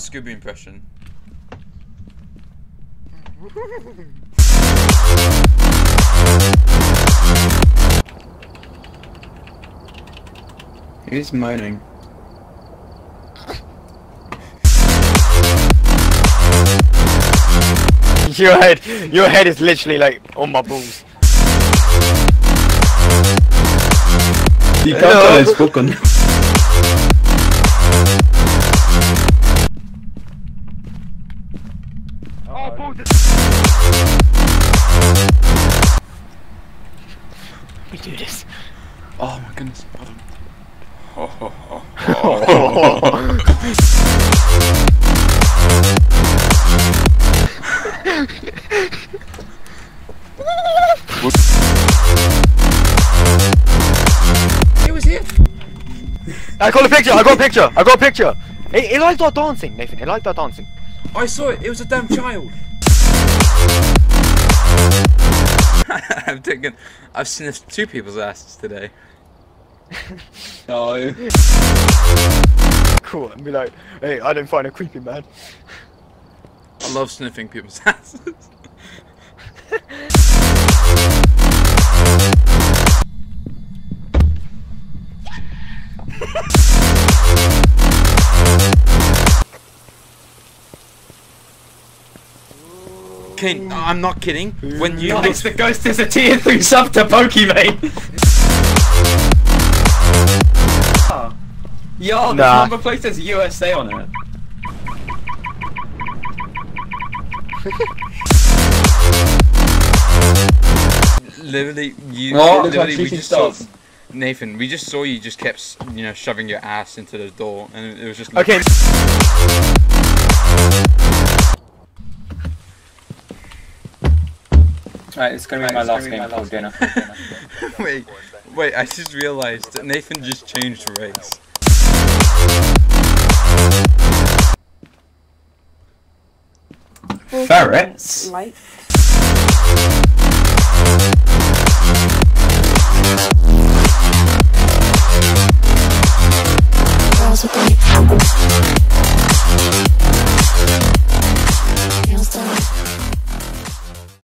Scooby impression. Who's moaning? Your head, your head is literally like on my balls. Die Hello. katten We do this. Oh my goodness. Hold on. He was here. I got a picture. I got a picture. I got a picture. It, it liked our dancing, Nathan. It liked our dancing. I saw it. It was a damn child. I've taken. I've sniffed two people's asses today. No. Cool. And be like, hey, I didn't find a creepy man. I love sniffing people's asses. Okay, I'm not kidding. When you Nice, the ghost is a tier 3 sub to Pokimane! Ah. Yo, the Nah. number plate says USA on it. literally you What? literally we Shooting just saw. Nathan, we just saw you just kept you know shoving your ass into the door and it was just Okay. Alright, it's gonna be my last game for dinner. wait, wait, I just realized that Nathan just changed race. Ferrets? Light.